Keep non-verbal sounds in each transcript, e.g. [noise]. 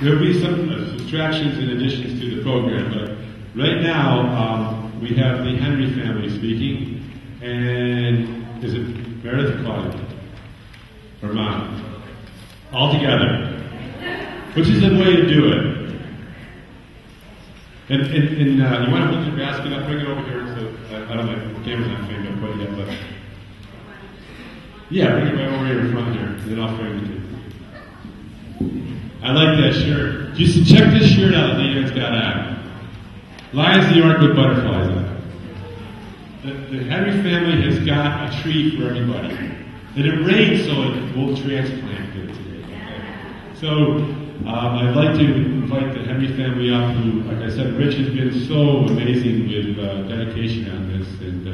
there'll be some uh, subtractions and additions to the program, but right now um, we have the Henry family speaking, and is it Meredith? Or mom? All together. Which is the way to do it. And, and, and uh, you want to hold your basket up, bring it over here. So I, I don't know, if the camera's not framed up quite yet, but yeah, bring it right over here in front here, and then I'll frame it. I like that shirt. Just check this shirt out Leanne's got. Lions of the Ark with butterflies on it. The, the Henry family has got a tree for everybody. And it rained, so it will transplant it today. Okay? So um, I'd like to invite the Henry family up, who, like I said, Rich has been so amazing with uh, dedication on this. And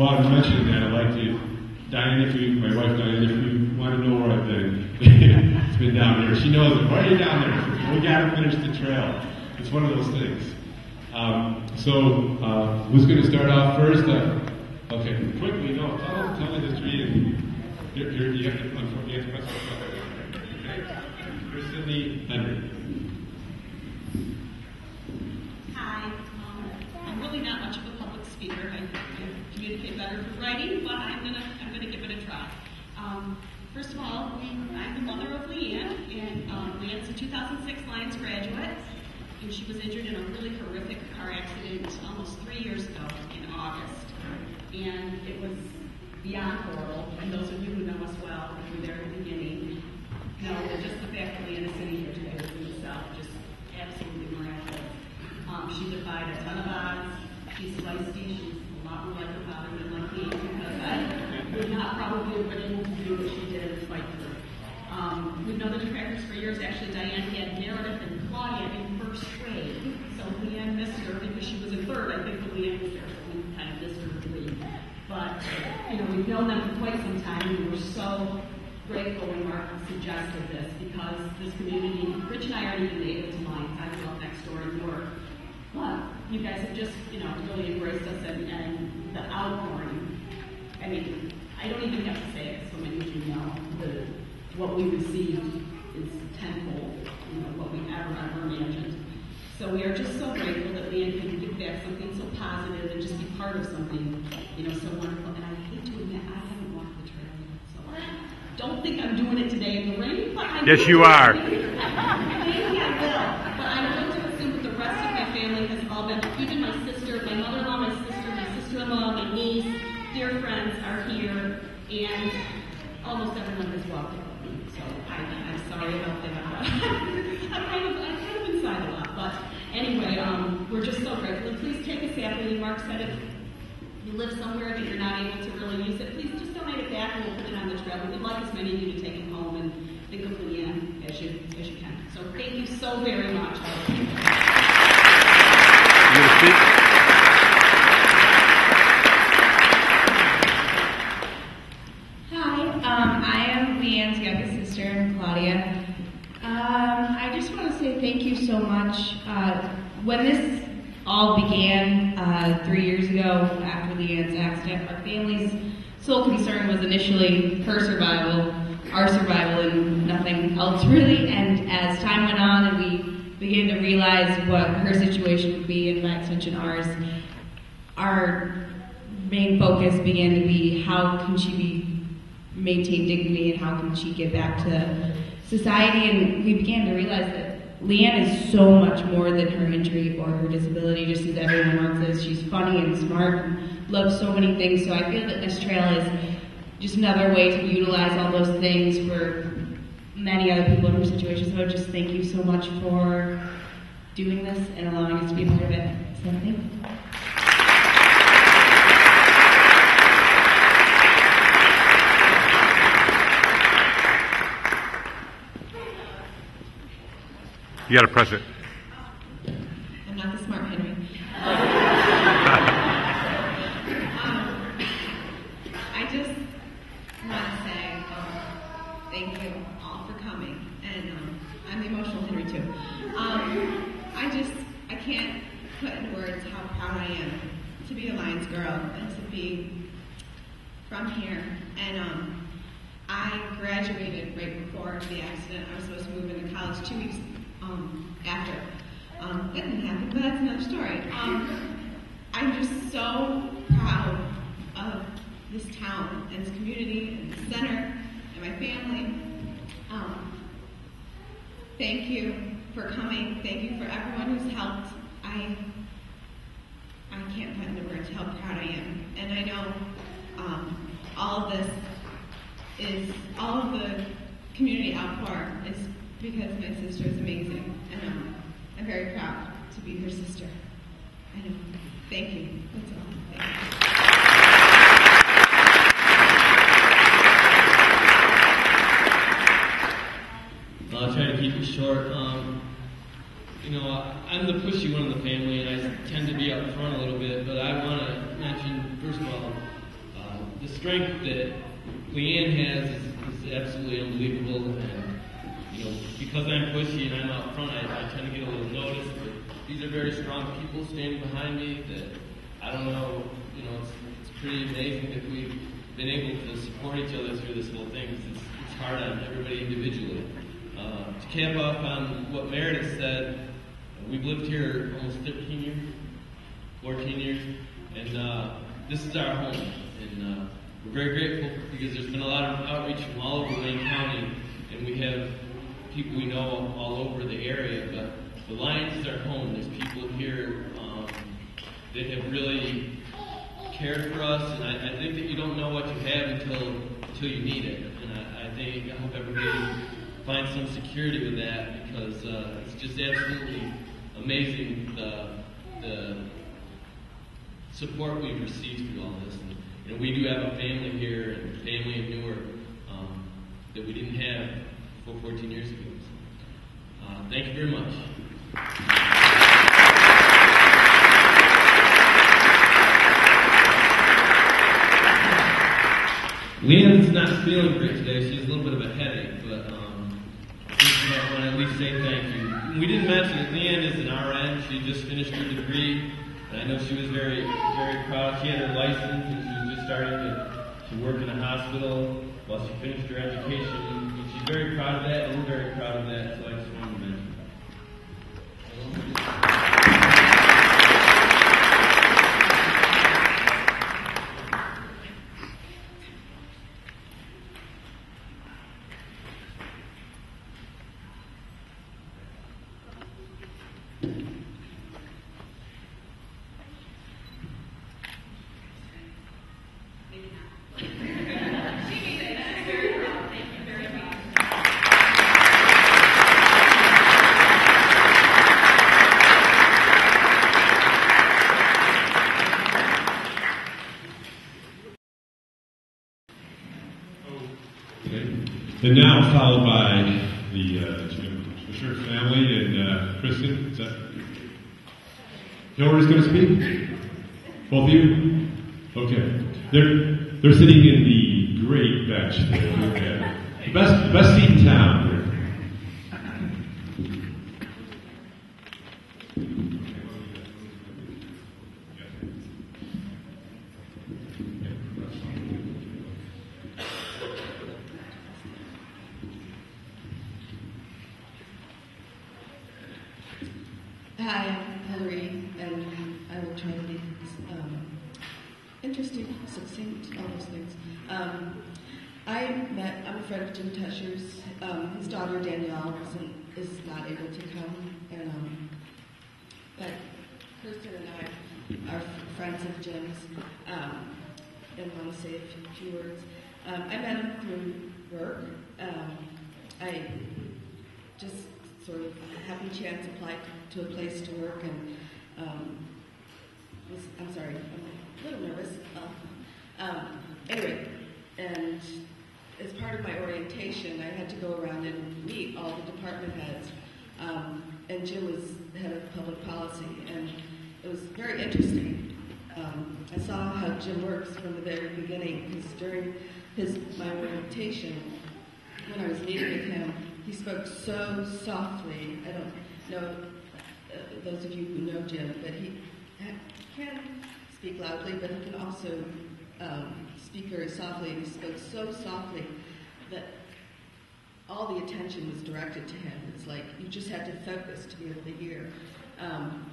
uh, I'm mentioning that, I'd like to, Diane, if you, my wife Diane, if you want to know where I've been, [laughs] it's been down there. She knows it. Why are you down there? We got to finish the trail. It's one of those things. Um, so, uh, who's going to start off first? Uh, okay, quickly, no, tell, tell the history and you're, you're, you have to, you have to press okay. Cindy Henry. Hi. Um, I'm really not much of a public speaker. I, I communicate better with writing, but I'm gonna I'm gonna give it a try. Um, first of all, I'm the mother of Leanne, and um, Leanne's a 2006 Lyons graduate, and she was injured in a really horrific car accident almost three years ago in August, and it was beyond horrible. And those of you who know us well, who were there at the beginning, know that just the fact that Leanne is sitting here today was in itself just absolutely miraculous. Um, she defied a ton of odds. She's. She's a than like me because I would not probably have been able to do what she did and fight through. Um, we've known the trackers for years. Actually, Diane had Meredith and Claudia in first grade. So Leanne missed her because she was in third. I think when Leanne was there, so we kind of missed her three. But, you know, we've known them for quite some time and we're so grateful when Mark suggested this because this community, Rich and I aren't even native to Lyons. I grew next door in York. But you guys have just, you know, really embraced us and, and the outpouring. I mean, I don't even have to say it, so many of you know the what we received is tenfold, you know, what we ever ever imagined. So we are just so grateful that Leanne can give back something so positive and just be part of something, you know, so wonderful. And I hate to admit, I haven't walked the trail yet, so I don't think I'm doing it today in the rain, but I Yes, you are. [laughs] Maybe I will. But I'm going to assume that the rest of my family has all been, even my sister, my mother-in-law, my sister, my sister-in-law, my niece, dear friends are here, and almost everyone walked with. So I, I'm sorry about that. [laughs] I'm kind of, I'm kind of inside a lot, but anyway, um, we're just so grateful. Please take a sample. Mark said if you live somewhere that you're not able to really use it, please just donate it back and we'll put it on the trail. We'd like as many of you to take it home and think of Leanne as you as you can. So thank you so very much. You gonna speak? Hi, um, I am Leanne's youngest sister, Claudia. Um, I just want to say thank you so much. Uh, when this all began uh, three years ago after Leanne's accident, our family's sole concern was initially her survival, our survival, and nothing else really. And as time went on and we began to realize what her situation would be, and by extension ours, our main focus began to be how can she be maintain dignity and how can she get back to society and we began to realize that Leanne is so much more than her injury or her disability just as everyone else is. She's funny and smart and loves so many things so I feel that this trail is just another way to utilize all those things for many other people in her situation. So just thank you so much for doing this and allowing us to be a part of it. So thank you. You gotta press it. I'm not the smart Henry. Um, I just want to say um, thank you all for coming, and um, I'm the emotional Henry too. Um, I just I can't put in words how proud I am to be a Lyons girl and to be from here. And um, I graduated right before the accident. I was supposed to move into college two weeks um, after. Um, that didn't happen, but that's another story. Um, I'm just so proud of this town and this community and the center and my family. Um, thank you for coming. Thank you for everyone who's helped. I I can't put into words how proud I am, and I know um, all of this is all of the community outpour is because my sister is amazing, and um, I'm very proud to be her sister. I know. Thank you. That's all. Thank you. I'll try to keep it short. Um, you know, I- I'm the pushy one in the family, and I tend to be up front a little bit. But I want to mention, first of all, uh, the strength that Leanne has is, is absolutely unbelievable. And you know, because I'm pushy and I'm out front, I, I tend to get a little notice. But these are very strong people standing behind me. That I don't know. You know, it's, it's pretty amazing that we've been able to support each other through this whole thing. It's, it's hard on everybody individually. Uh, to cap off on what Meredith said, we've lived here almost 13 years, 14 years, and uh, this is our home. We're very grateful because there's been a lot of outreach from all over Wayne County, and we have people we know all over the area. But the Lyons is our home. There's people here um, that have really cared for us, and I, I think that you don't know what you have until until you need it. And I, I think I hope everybody finds some security with that because uh, it's just absolutely amazing the the support we've received through all this. We do have a family here and family in Newark um, that we didn't have for 14 years ago. So, uh, thank you very much. Leanne's not feeling great today. She has a little bit of a headache, but um, I want to at least say thank you. We didn't mention it. Leanne is an RN. She just finished her degree, and I know she was very, very proud. She had her license, starting to, to work in a hospital while she finished her education. And she's very proud of that, and we're very proud of that. So I just wanted to mention that. Okay. And now followed by the uh, Fisher family and uh, Kristen. Is that Hillary's going to speak? Both of you? Okay. They're they're sitting in the great bench there. Okay. The best the best seat in town. There. Hi, I'm Hillary, and I will try to be um, interesting, succinct, all those things. Um, I met, I'm a friend of Jim Tesher's. Um, his daughter Danielle isn't, is not able to come, and um, but Kristen and I are f- Jim's, um, and want to say a few, few words. Um, I met him through work. Um, I just sort of happy chance applied to a place to work and um, was, I'm sorry, I'm a little nervous. Uh, um, anyway, and as part of my orientation, I had to go around and meet all the department heads. Um, and Jim was head of public policy, and it was very interesting. Um, I saw how Jim works from the very beginning, because during his my orientation, when I was meeting with him, he spoke so softly. I don't know uh, those of you who know Jim, but he can speak loudly, but he can also um, speak very softly. And he spoke so softly that all the attention was directed to him. It's like you just had to focus to be able to hear. Um,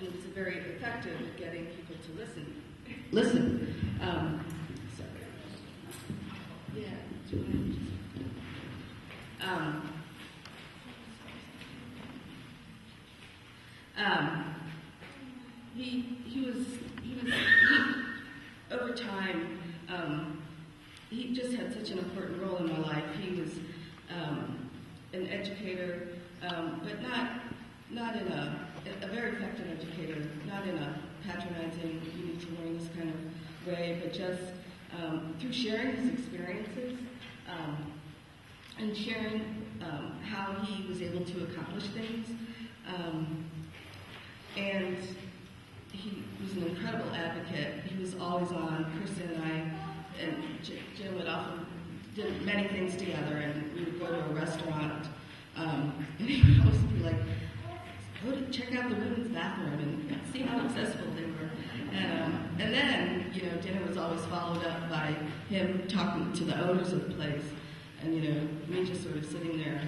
and it's very effective at getting people to listen. Listen. Um, sorry. Yeah. Um, um, he he was he was he, over time. Um, he just had such an important role in my life. He was um, an educator, um, but not not in a a very effective educator, not in a patronizing, you need to learn this kind of way, but just um, through sharing his experiences um, and sharing um, how he was able to accomplish things. Um, and he was an incredible advocate. He was always on. Kristen and I and Jim would often did many things together, and we would go to a restaurant, um, [laughs] and he would always be like, "Go to check out the women's bathroom and see how accessible they were." And um, and then you know, dinner was always followed up by him talking to the owners of the place, and you know, me just sort of sitting there,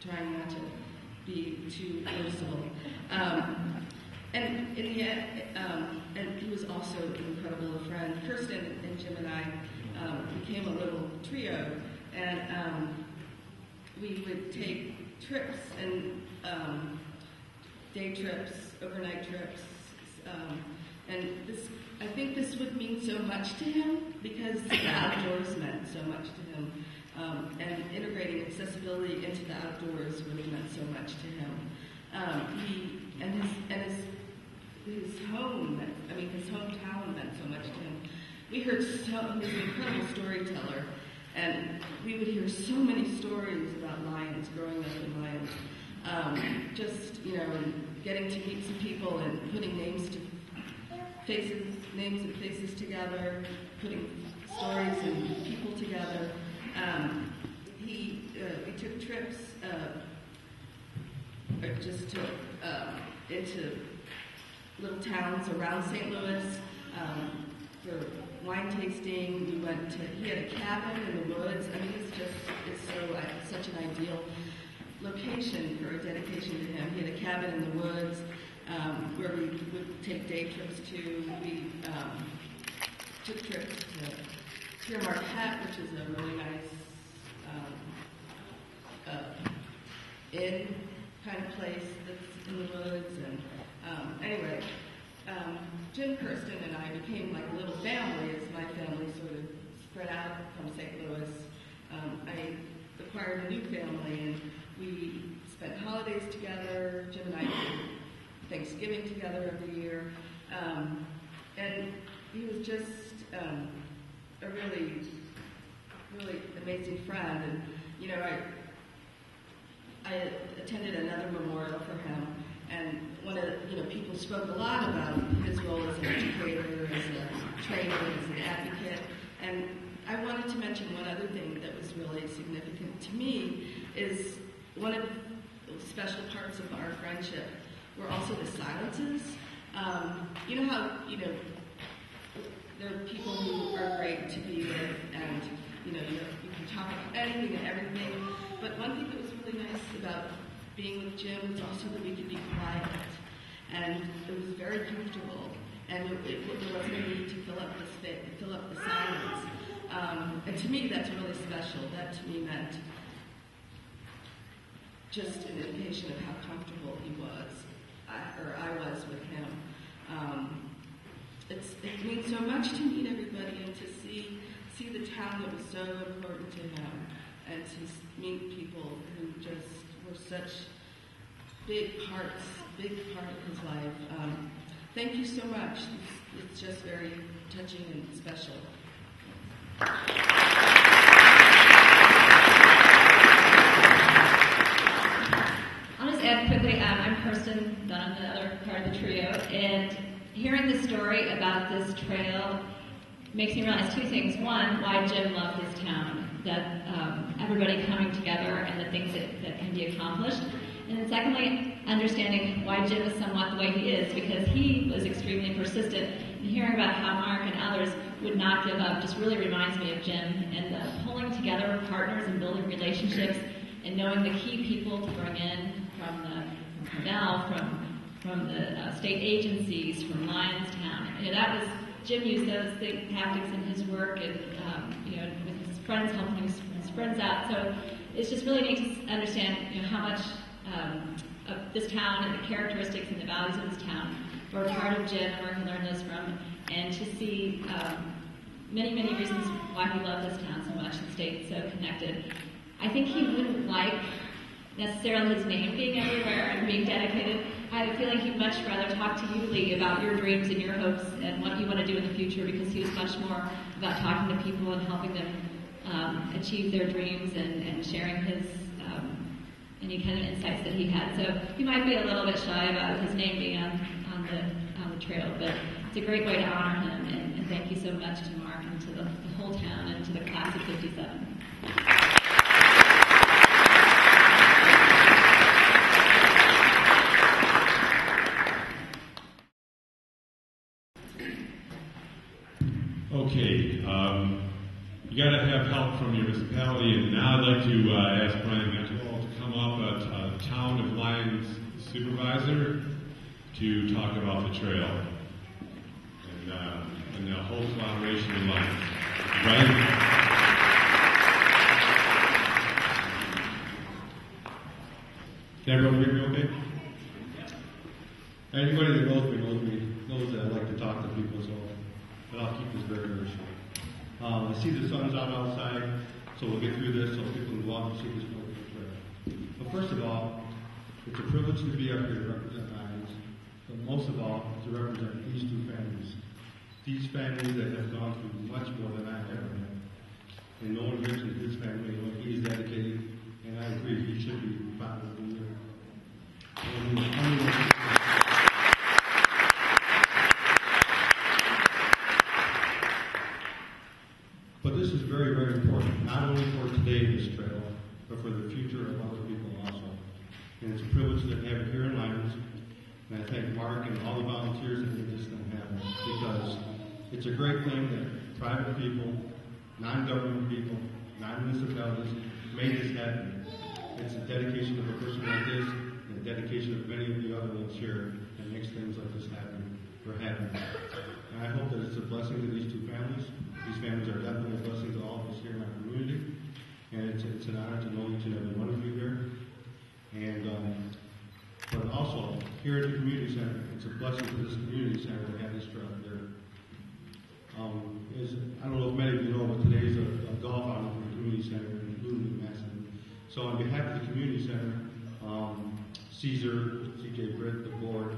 trying not to be too noticeable. Um, and in the end, um, and he was also an incredible friend. Kirsten and Jim and I um, became a little trio, and um, we would take trips and um, day trips, overnight trips, um, and this. I think this would mean so much to him because the outdoors meant so much to him, um, and integrating accessibility into the outdoors really meant so much to him. Um, he and his and his his home meant, I mean, his hometown meant so much to him. We heard so, he was an incredible storyteller, and we would hear so many stories about lions growing up in Lyons. Um, just, you know, getting to meet some people and putting names to faces, names and faces together, putting stories and people together. Um, he, uh, we took trips, uh, just to, uh, into little towns around St. Louis um, for wine tasting. We went to, he had a cabin in the woods. I mean, it's just, it's so, such an ideal location for a dedication to him. He had a cabin in the woods um, where we would take day trips to. We um, took trips to Pere Marquette, which is a really nice um, uh, inn kind of place that's in the woods and um, anyway, um, Jim Kirsten and I became like a little family as my family sort of spread out from St. Louis. Um, I acquired a new family and we spent holidays together. Jim and I did Thanksgiving together every year. Um, and he was just um, a really, really amazing friend. And, you know, I, I attended another memorial for him and one of the, you know, people spoke a lot about his role as an educator, as a trainer, as an advocate. And I wanted to mention one other thing that was really significant to me is one of the special parts of our friendship were also the silences. Um, you know how, you know, there are people who are great to be with and, you know, you, you can talk about anything and everything. But one thing that was really nice about being with Jim was also that we could be quiet. And it was very comfortable. And it, it, there wasn't a need to fill up the space, fill up the silence. Um, and to me, that's really special. That to me meant just an indication of how comfortable he was, I, or I was with him. Um, it's, it means so much to meet everybody and to see see the town that was so important to him, and to meet people who just were such big parts, big part of his life. Um, thank you so much. It's, it's just very touching and special. I'll quickly, um, I'm Kirsten, Dunn, I'm the other part of the trio, and hearing the story about this trail makes me realize two things. One, why Jim loved his town, that um, everybody coming together and the things that, that can be accomplished. And then secondly, understanding why Jim is somewhat the way he is, because he was extremely persistent And hearing about how Mark and others would not give up just really reminds me of Jim and the pulling together of partners and building relationships and knowing the key people to bring in from the Cornell, from from the uh, state agencies, from Lionstown. You know, that was Jim used those thing, tactics in his work and um, you know with his friends helping his, his friends out. So it's just really neat to understand you know how much um, of this town and the characteristics and the values of this town were part of Jim and where he learned those from, and to see um, many, many reasons why he loved this town so much and stayed so connected. I think he wouldn't like necessarily his name being everywhere and being dedicated. I have a feeling he'd much rather talk to you, Lee, about your dreams and your hopes and what you want to do in the future because he was much more about talking to people and helping them um, achieve their dreams and, and sharing his um, any kind of insights that he had. So he might be a little bit shy about his name being on, on the on the trail, but it's a great way to honor him. And, and thank you so much to Mark and to the, the whole town and to the class of '57. Okay, um, you got to have help from your municipality, and now I'd like to uh, ask Brian Manktelow to come up, a, a town of Lyons supervisor, to talk about the trail and, uh, and the whole collaboration of Lyons. Brian? Can everyone hear me okay? Anybody that knows me knows me knows that I like to talk to people, so but I'll keep this very, very short. Um, I see the sun's out outside, so we'll get through this so people can out and see this trail. But first of all, it's a privilege to be up here to represent Lyons, but most of all, to represent these two families. These families that have gone through much more than I've ever had. And no one mentioned his family, and what he's dedicated, and I agree, he should be proud of being here. And, um, But this is very, very important, not only for this trail, but for the future of other people also. And it's a privilege to have it here in Lyons. And I thank Mark and all the volunteers that made this thing happen because it's a great thing that private people, non-government people, non-municipalities made this happen. It's a dedication of a person like this and a dedication of many of the other ones here that makes things like this happen. We're happy. And I hope that it's a blessing to these two families. These families are definitely a blessing to all of us here in our community. And it's, it's an honor to know each and every one of you here. And, um, but also, here at the community center, it's a blessing to this community center to have this trail there. Um, is, I don't know if many of you know, but today's a, a golf outing for the community center in Bloomington, Massachusetts. So on behalf of the community center, um, Caesar, CJ Britt, the board,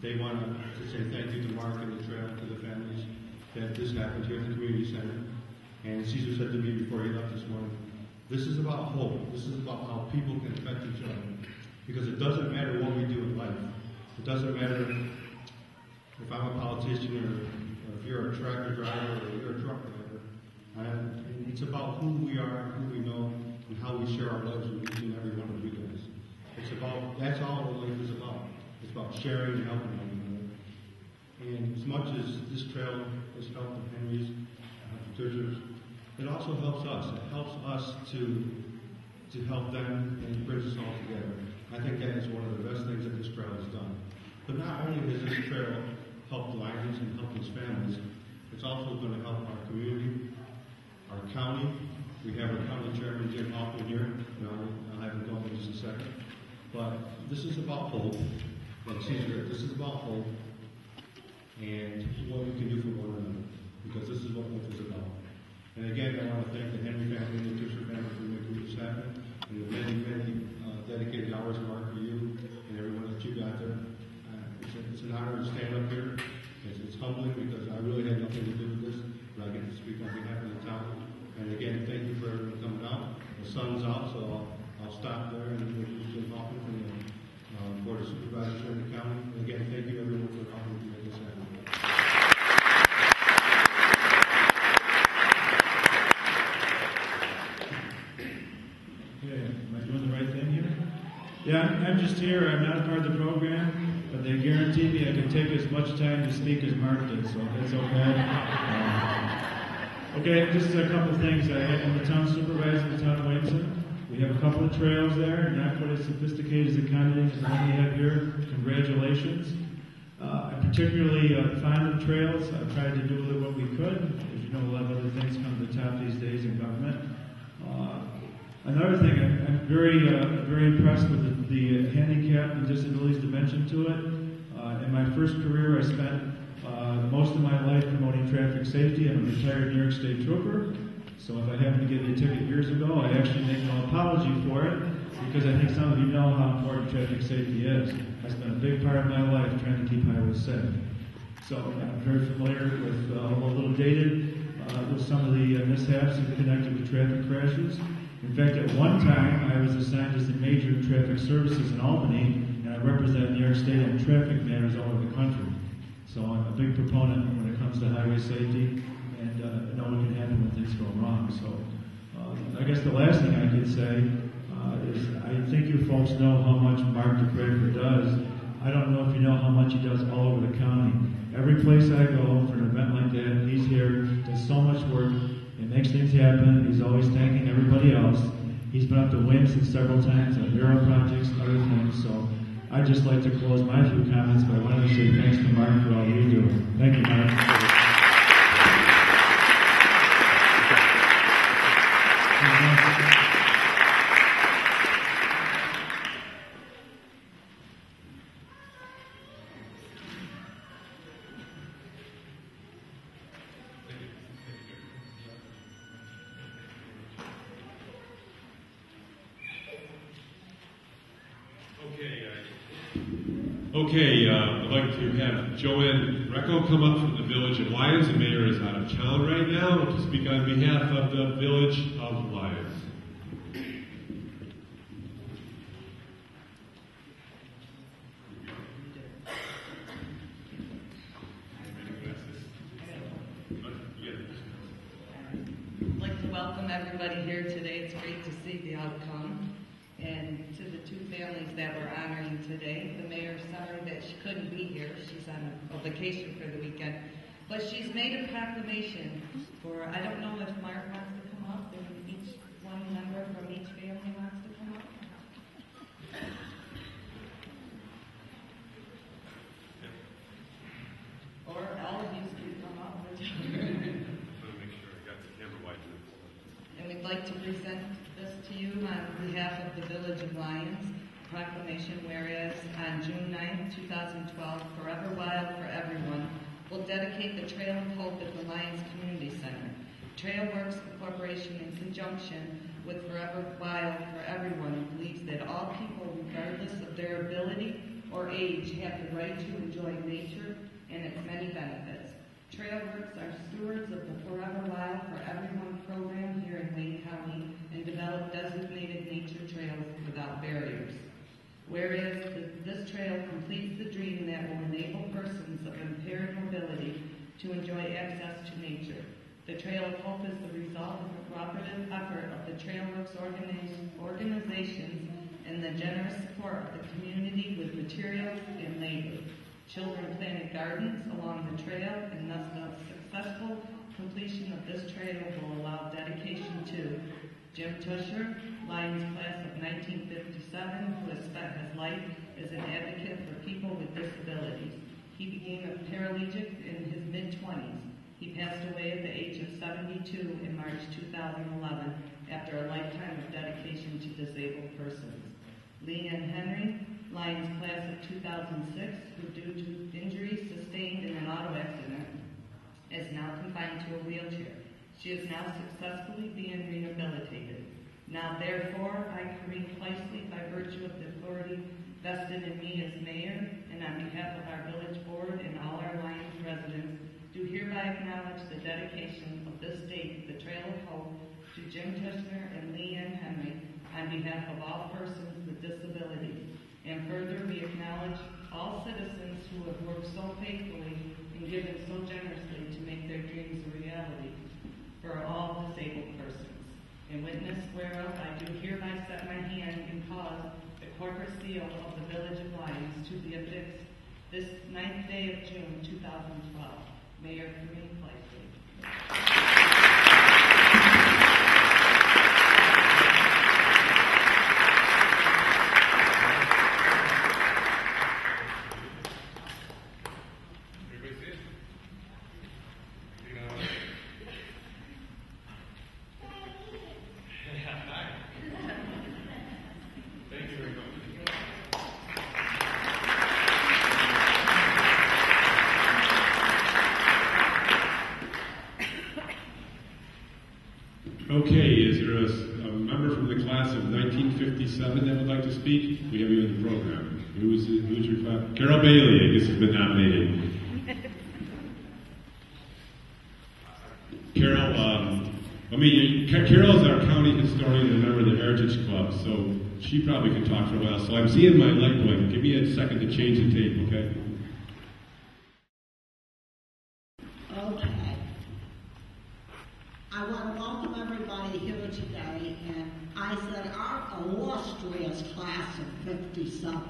they want to say thank you to Mark and the trail, to the families that this happened here at the community center. And Caesar said to me before he left this morning, this is about hope. This is about how people can affect each other. Because it doesn't matter what we do in life. It doesn't matter if I'm a politician or, if you're a tractor driver or you're a truck driver. And it's about who we are, who we know, and how we share our lives with each and every one of you guys. It's about, that's all life is about. It's about sharing and helping one another. And as much as this trail has helped the Henrys, uh, the Patricians, it also helps us. It helps us to to help them and brings us all together. I think that is one of the best things that this trail has done. But not only has this trail helped Lyons and helped his families, it's also going to help our community, our county. We have our county chairman, Jim Hoffman, here. You know, I'll have him go in just a second. But this is about hope. Like Caesar, this is about hope and what we can do for one another. Because this is what hope is about. And again, I want to thank the Henry family and the Fisher family for making this happen, and the many, many uh, dedicated hours of work for you and everyone that you got there. Uh, it's, a, it's an honor to stand up here. It's, it's humbling because I really had nothing to do with this, but I get to speak on behalf of the town. And again, thank you for everyone coming out. The sun's out, so I'll, I'll stop there and introduce Jim Hoffman from the uh, Board of Supervisors in the county. And again, thank you everyone for helping to make this happen. Okay, am I doing the right thing here? Yeah, I'm, just here, I'm not part of the program, but they guaranteed me I could take as much time to speak as Mark did, so that's okay. Uh, okay, just a couple of things. I am the town supervisor of the town of Williamson. We have a couple of trails there, not quite as sophisticated as the kind as we have here. Congratulations. Uh, I'm particularly uh, fond of trails. I've tried to do what we could. As you know, a lot of other things come to the top these days in government. Uh, another thing, I'm, I'm very, uh, very impressed with the, the handicap and disabilities dimension to it. Uh, in my first career, I spent uh, most of my life promoting traffic safety. I'm a retired New York State trooper. So if I happened to get a ticket years ago, I actually make no apology for it because I think some of you know how important traffic safety is. I spent a big part of my life trying to keep highways safe. So I'm very familiar with, uh, a little dated, uh, with some of the uh, mishaps connected with traffic crashes. In fact, at one time, I was assigned as the major in traffic services in Albany, and I represent New York State on traffic matters all over the country. So I'm a big proponent when it comes to highway safety, and uh, know what can happen when things go wrong. So uh, I guess the last thing I could say uh, is I think you folks know how much Mark DeCracker does. I don't know if you know how much he does all over the county. Every place I go for an event like that, he's here, does so much work, makes things happen. He's always thanking everybody else. He's been up to Williamson several times on bureau projects and other things. So I'd just like to close my few comments by wanting to say thanks to Mark for all you do. Thank you, Mark. Okay, uh, I'd like to have Joanne Recco come up from the Village of Lyons. The mayor is out of town right now to speak on behalf of the Village of Lyons. I'd like to welcome everybody here today. It's great to see the outcome. And to the two families that we're honoring today, the mayor's sorry that she couldn't be here. She's on a vacation for the weekend. But she's made a proclamation for, I don't know if Mark wants to come up, and each one member from each family wants to come up. Or all of you can come up. whichever. And we'd like to present this to you on behalf of the Village of Lyons proclamation, whereas on June 9, 2012, Forever Wild for Everyone will dedicate the Trail of Hope at the Lyons Community Center. Trailworks Corporation, in conjunction with Forever Wild for Everyone, believes that all people, regardless of their ability or age, have the right to enjoy nature and its many benefits. Trailworks are stewards of the Forever Wild for Everyone program here in Wayne County and develop designated nature trails without barriers. Whereas this trail completes the dream that will enable persons of impaired mobility to enjoy access to nature. The Trail of Hope is the result of a cooperative effort of the Trailworks organi- organizations and the generous support of the community with materials and labor. Children planted gardens along the trail, and thus the successful completion of this trail will allow dedication to Jim Tusher, Lyons class of 1957, who has spent his life as an advocate for people with disabilities. He became a paralegic in his mid-20s. He passed away at the age of 72 in March 2011 after a lifetime of dedication to disabled persons. Leanne Henry, Lyons class of 2006, who due to injuries sustained in an auto accident is now confined to a wheelchair. She is now successfully being rehabilitated. Now therefore, I, Corinne Kleisle, by virtue of the authority vested in me as mayor, and on behalf of our village board and all our Lyons residents, do hereby acknowledge the dedication of this date, the Trail of Hope, to Jim Tishner and Leanne Henry on behalf of all persons with disabilities. And further, we acknowledge all citizens who have worked so faithfully and given so generously to make their dreams a reality for all disabled persons. In witness whereof, I do hereby set my hand and cause the corporate seal of the Village of Lyons to be affixed this ninth day of June 2012. Mayor Corinne Kleisle. Thank you very much. Okay, is there a, a member from the class of 1957 that would like to speak? We have you in the program. Who's, who's your class? Carol Bailey, I guess, has been nominated. [laughs] Carol, um, I mean, Ca- Carol is our county historian and a member of the Heritage Club, so she probably can talk for a while. So I'm seeing my light blink. Give me a second to change the tape? Okay. I want to welcome everybody here today, and I said our illustrious class of 57.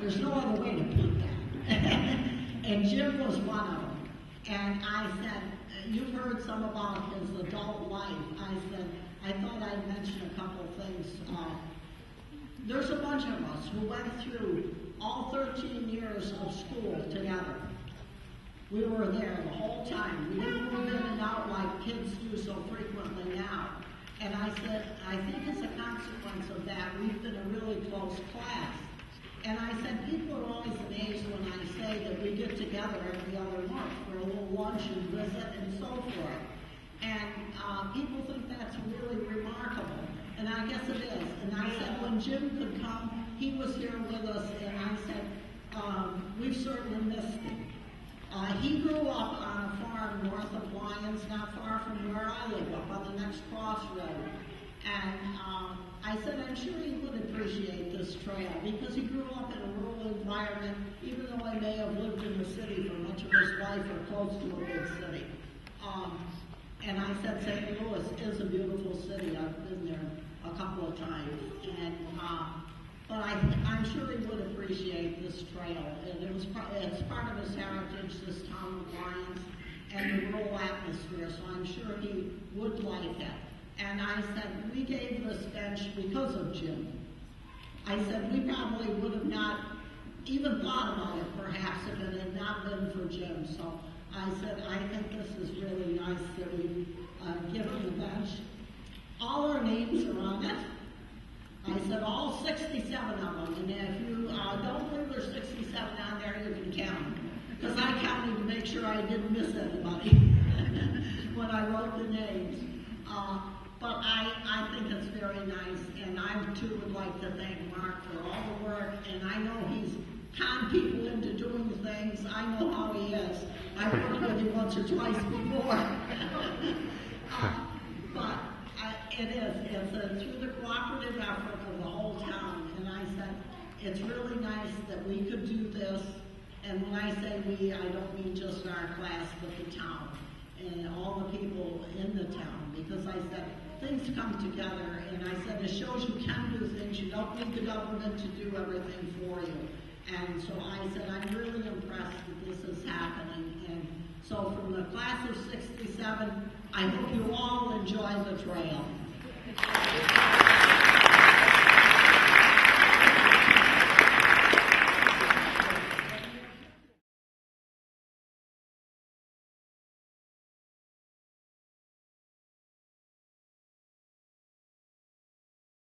There's no other way to put that. and Jim was one of them. And I said, you've heard some about his adult life. I said, I thought I'd mention a couple things. Uh, there's a bunch of us who went through all 13 years of school together. We were there the whole time. We didn't move in and out like kids do so frequently now. And I said, I think as a consequence of that, we've been a really close class. And I said, people are always amazed when I say that we get together every other month for a little lunch and visit and so forth. And uh, people think that's really remarkable. And I guess it is. And I said, when Jim could come, he was here with us, and I said, um, we've certainly missed him. Uh, he grew up on a farm north of Lyons, not far from where I live, up on the next crossroad. And um, I said, I'm sure he would appreciate this trail because he grew up in a rural environment, even though he may have lived in the city for much of his life or close to a big city. Um, and I said, St. Louis is a beautiful city. I've been there a couple of times. And uh, but I, I'm sure he would appreciate this trail. And it was it's part of his heritage, this town of Lyons, and the rural atmosphere. So I'm sure he would like it. And I said, we gave this bench because of Jim. I said, we probably would have not even thought about it perhaps if it had not been for Jim. So I said, I think this is really nice that we've uh, given the bench. All our names are on it. I said all 67 of them, and if you uh, don't believe there's 67 on there, you can count Because I counted to make sure I didn't miss anybody [laughs] when I wrote the names. Uh, but I, I think it's very nice, and I too would like to thank Mark for all the work, and I know he's conned people into doing things. I know how he is. I worked with him once or twice before. uh, [laughs] but it is, it's a, through the cooperative effort of the whole town, and I said, it's really nice that we could do this, and when I say we, I don't mean just our class, but the town, and all the people in the town, because I said, things come together, and I said, it shows you can do things, you don't need the government to do everything for you. And so I said, I'm really impressed that this is happening, and so from the class of 67, I hope you all enjoy the trail.